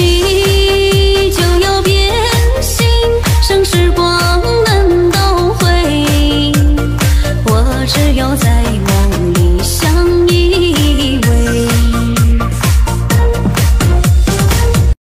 你就要变心像时光难倒回我只有在梦。